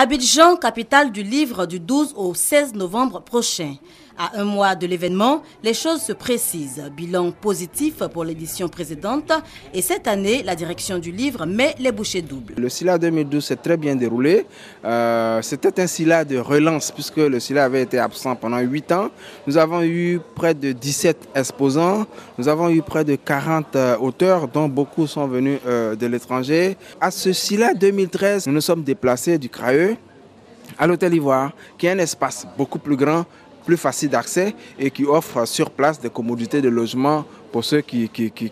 Abidjan, capitale du livre du 12 au 16 novembre prochain. À un mois de l'événement, les choses se précisent. Bilan positif pour l'édition précédente et cette année, la direction du livre met les bouchées doubles. Le SILA 2012 s'est très bien déroulé. Euh, c'était un SILA de relance puisque le SILA avait été absent pendant 8 ans. Nous avons eu près de 17 exposants. Nous avons eu près de 40 euh, auteurs dont beaucoup sont venus euh, de l'étranger. À ce SILA 2013, nous nous sommes déplacés du CRAE à l'Hôtel Ivoire, qui est un espace beaucoup plus grand plus facile d'accès et qui offre sur place des commodités de logement pour ceux qui,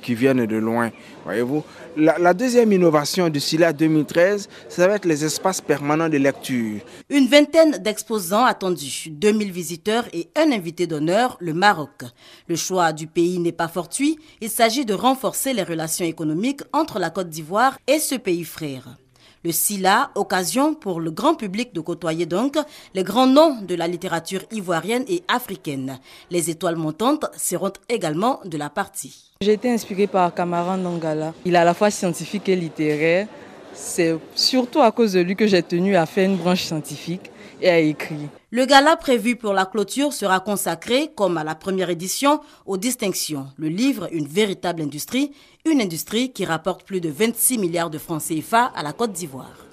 viennent de loin. Voyez-vous. La, deuxième innovation du SILA 2013, ça va être les espaces permanents de lecture. Une vingtaine d'exposants attendus, 2000 visiteurs et un invité d'honneur, le Maroc. Le choix du pays n'est pas fortuit, il s'agit de renforcer les relations économiques entre la Côte d'Ivoire et ce pays frère. Le SILA, occasion pour le grand public de côtoyer donc les grands noms de la littérature ivoirienne et africaine. Les étoiles montantes seront également de la partie. J'ai été inspirée par Cameron Nangala. Il est à la fois scientifique et littéraire. C'est surtout à cause de lui que j'ai tenu à faire une branche scientifique Le gala prévu pour la clôture sera consacré, comme à la première édition, aux distinctions. Le livre, une véritable industrie, une industrie qui rapporte plus de 26 milliards de francs CFA à la Côte d'Ivoire.